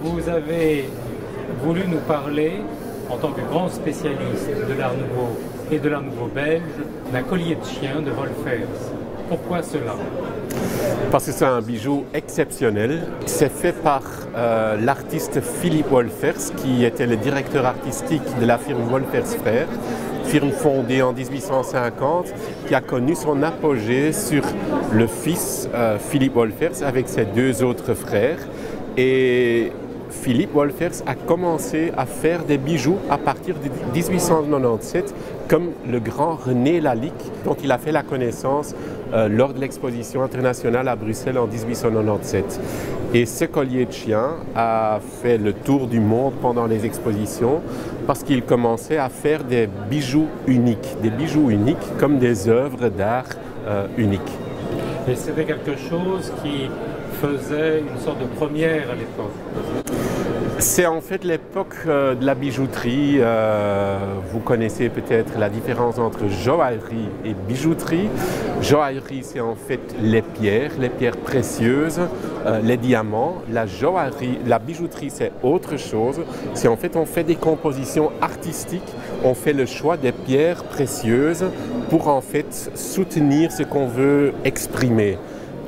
vous avez voulu nous parler, en tant que grand spécialiste de l'art nouveau et de l'art nouveau belge, d'un collier de chien de Wolfers. Pourquoi cela Parce que c'est un bijou exceptionnel. C'est fait par euh, l'artiste Philippe Wolfers, qui était le directeur artistique de la firme Wolfers Frères, firme fondée en 1850, qui a connu son apogée sur le fils euh, Philippe Wolfers avec ses deux autres frères. Et Philippe Wolfers a commencé à faire des bijoux à partir de 1897, comme le grand René Lalique, dont il a fait la connaissance euh, lors de l'exposition internationale à Bruxelles en 1897. Et ce collier de chien a fait le tour du monde pendant les expositions parce qu'il commençait à faire des bijoux uniques, des bijoux uniques comme des œuvres d'art euh, uniques. Et c'était quelque chose qui faisait une sorte de première à l'époque. C'est en fait l'époque euh, de la bijouterie. Euh, vous connaissez peut-être la différence entre joaillerie et bijouterie. Joaillerie, c'est en fait les pierres, les pierres précieuses, euh, les diamants. La joaillerie, la bijouterie, c'est autre chose. C'est en fait on fait des compositions artistiques. On fait le choix des pierres précieuses pour en fait soutenir ce qu'on veut exprimer.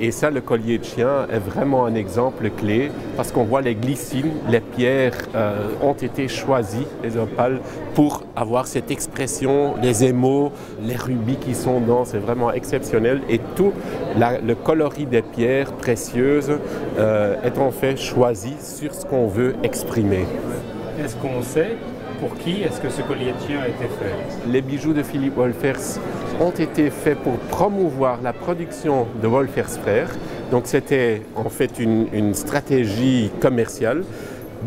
Et ça, le collier de chien est vraiment un exemple clé parce qu'on voit les glycines, les pierres euh, ont été choisies, les opales, pour avoir cette expression, les émaux, les rubis qui sont dans, c'est vraiment exceptionnel. Et tout le coloris des pierres précieuses euh, est en fait choisi sur ce qu'on veut exprimer. Est-ce qu'on sait pour qui est-ce que ce collier de chien a été fait Les bijoux de Philippe Wolfers ont été faits pour promouvoir la production de Wolfers. Donc c'était en fait une, stratégie commerciale.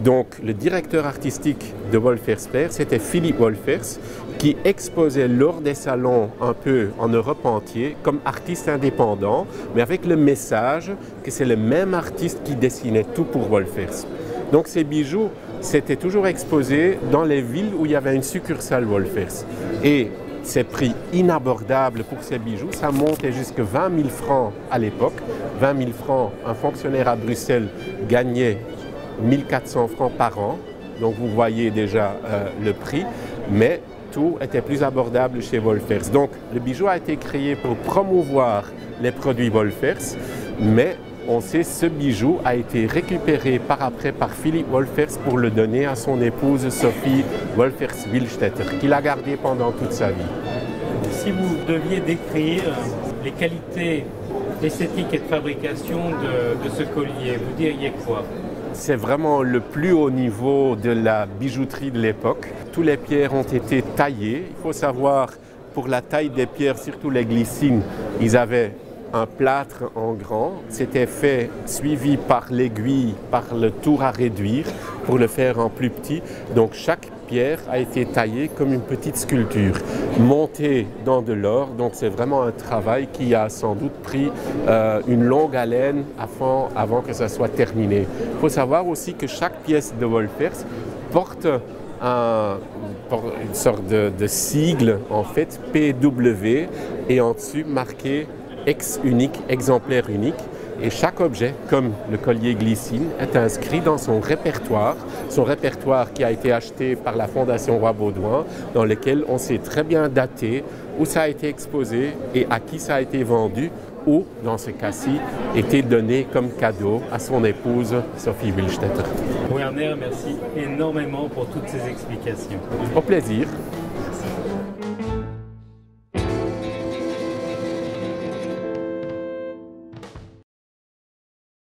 Donc le directeur artistique de Wolfers Frères, c'était Philippe Wolfers, qui exposait lors des salons un peu en Europe entière comme artiste indépendant, mais avec le message que c'est le même artiste qui dessinait tout pour Wolfers. Donc ces bijoux, c'était toujours exposé dans les villes où il y avait une succursale Wolfers. Et ces prix inabordables pour ces bijoux, ça montait jusqu'à 20 000 francs à l'époque. 20 000 francs, un fonctionnaire à Bruxelles gagnait 1400 francs par an. Donc vous voyez déjà euh, le prix. Mais tout était plus abordable chez Wolfers. Donc le bijou a été créé pour promouvoir les produits Wolfers, mais on sait que ce bijou a été récupéré par après par Philippe Wolfers pour le donner à son épouse Sophie Wolfers-Willstetter, qu'il a gardé pendant toute sa vie. Si vous deviez décrire les qualités esthétiques et de fabrication de, de ce collier, vous diriez quoi? C'est vraiment le plus haut niveau de la bijouterie de l'époque. Tous les pierres ont été taillées. Il faut savoir, pour la taille des pierres, surtout les glycines, ils avaient un plâtre en grand. C'était fait suivi par l'aiguille, par le tour à réduire pour le faire en plus petit. Donc chaque pierre a été taillée comme une petite sculpture, montée dans de l'or. Donc c'est vraiment un travail qui a sans doute pris euh, une longue haleine avant, avant que ça soit terminé. Il faut savoir aussi que chaque pièce de Wolfers porte un, une sorte de, de sigle en fait PW et en dessus marqué ex unique, exemplaire unique. Et chaque objet, comme le collier glycine, est inscrit dans son répertoire, son répertoire qui a été acheté par la Fondation Roi Baudouin, dans lequel on sait très bien dater où ça a été exposé et à qui ça a été vendu, ou, dans ce cas-ci, été donné comme cadeau à son épouse Sophie Wilstetter. Werner, merci énormément pour toutes ces explications. Au plaisir.